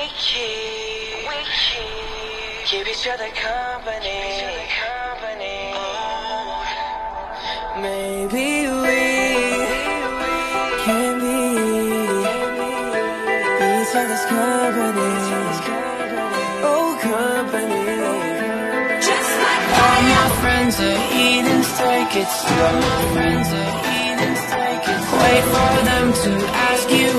we keep, we keep, keep each other company. Each other company. Oh, maybe we can be each other's company. Oh, company. Just like all my friends are heathens, take it slow. Friends are heathens, take it slow. Wait for them to ask you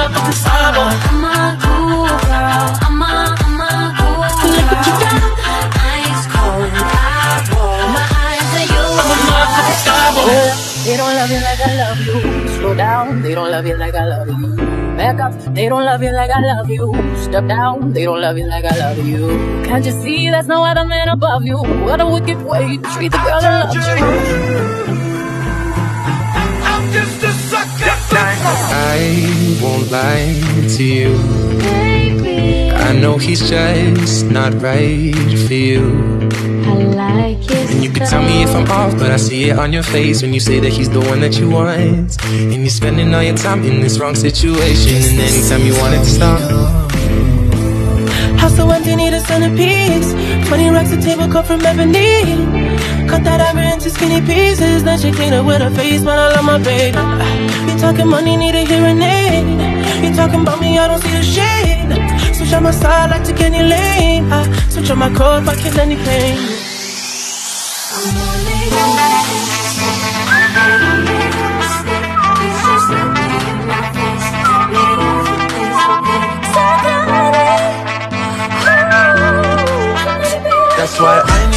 I'm a girl. I'm a, I'm a girl. Ice cold, I eyes you. I'm. They don't love you like I love you. Slow down, they don't love you like I love you. Back up, they don't love you like I love you. Step down, they don't love you like I love you. Can't you see there's no other man above you? What a wicked way to treat the girl that loves you. I'm just a sucker. I won't lie to you. Baby, I know he's just not right for you. I like it. And you can tell me if I'm off, but I see it on your face when you say that he's the one that you want. And you're spending all your time in this wrong situation. And anytime you want it to stop, House so empty, need a centerpiece. 20 racks a table cut from ebony. Cut that ivory into skinny pieces. Then she clean it with her face, but I love my baby. You talking money, need a hearing aid. You talking about me, I don't see the shade. Switch on my side, like to Kenny Lane. I switch on my code, I kill any pain. That's why I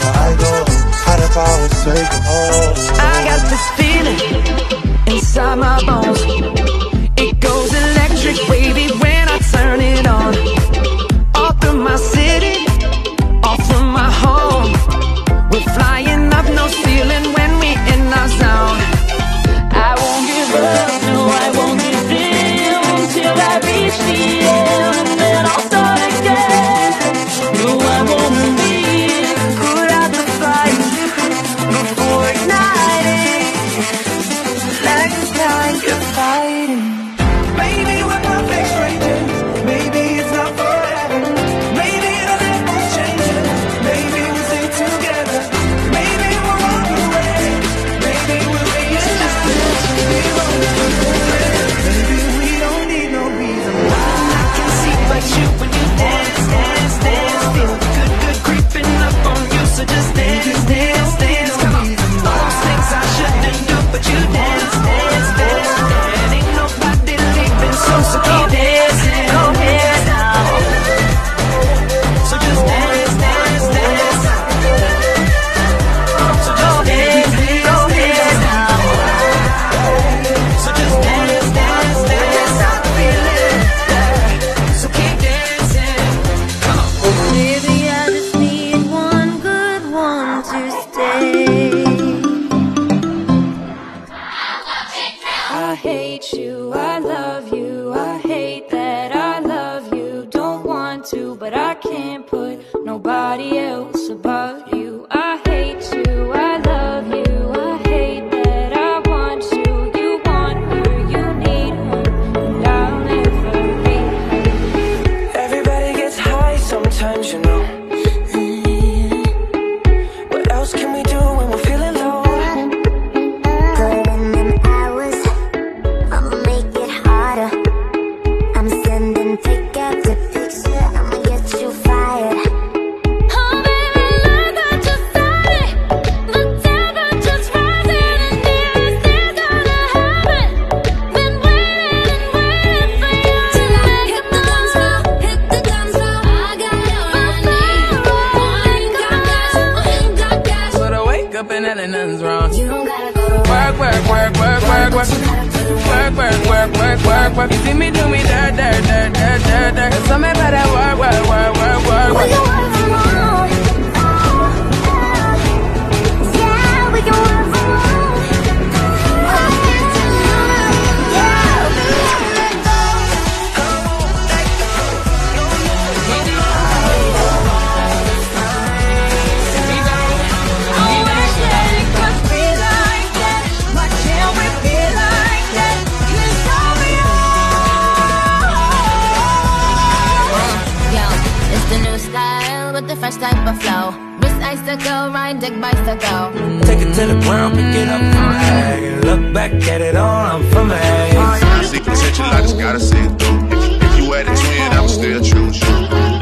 time before I go. I have power, take it hold I got this feeling inside my bones. I hate you, I love you, I hate that I love you. Don't want to, but I can't put nobody else above you. that nothing's wrong. You work, work, work, work, work, work, work, work, work, work, work, work. You see me do me dirt, dirt, dirt. style with the fresh type of flow. wrist icicle, rhyme, dick bicycle. Take it to the ground, pick it up from the egg. Look back at it all, I'm from the see potential, I just gotta see it through. If, if you had a 10, I would still choose you.